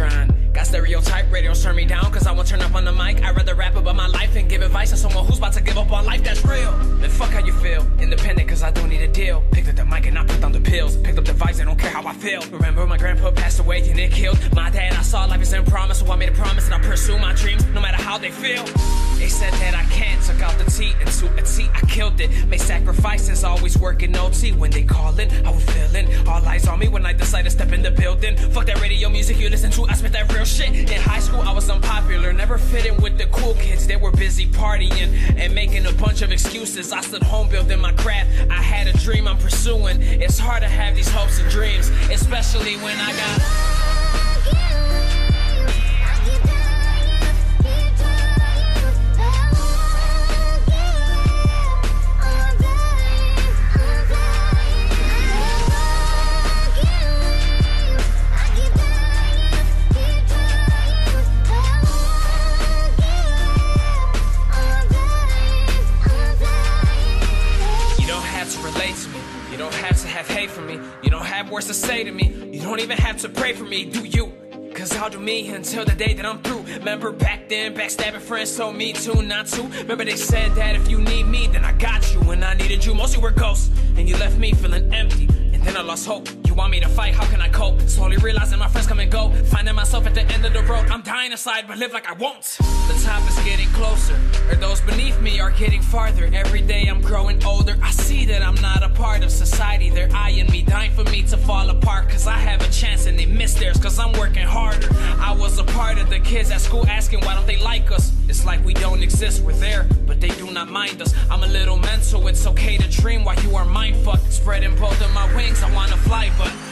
Trying. Got stereotype radios turn me down, cause I won't turn up on the mic. I'd rather rap about my life and give advice to someone who's about to give up on life that's real. Then fuck how you feel. Independent, cause I don't need a deal. Picked up the mic and I put down the pills. Picked up the vibes, I don't care how I feel. Remember my grandpa passed away and it killed. My dad, I saw life is in promise, so I made a promise and I pursue my dreams, no matter how they feel. They said that I can't, took out the T into a T, I killed it. Made sacrifices, always working OT. When they callin', I was feeling all eyes on me when I decided to step in the building. Fuck that radio music you listen to, I spit that real shit. In high school, I was unpopular, never fitting with the cool kids. They were busy partying and making a bunch of excuses. I stood home building my craft. I had a dream I'm pursuing. It's hard to have these hopes and dreams, especially when I got. Me. You don't have words to say to me. You don't even have to pray for me, do you? Cause I'll do me until the day that I'm through. Remember back then, backstabbing friends told me to not to. Remember they said that if you need me, then I got you. When I needed you, most were ghosts. And you left me feeling empty. And then I lost hope. You want me to fight, how can I cope? Slowly realizing my friends come and go. Finding myself at the end of the road. I'm dying inside, but live like I won't. The top is getting closer. Or those beneath me are getting farther. Every day I'm growing older. I that I'm not a part of society. They're eyeing me, dying for me to fall apart. Cause I have a chance and they miss theirs. Cause I'm working harder. I was a part of the kids at school asking why don't they like us. It's like we don't exist, we're there, but they do not mind us. I'm a little mental, it's okay to dream while you are mind fucked. Spreading both of my wings, I wanna fly, but.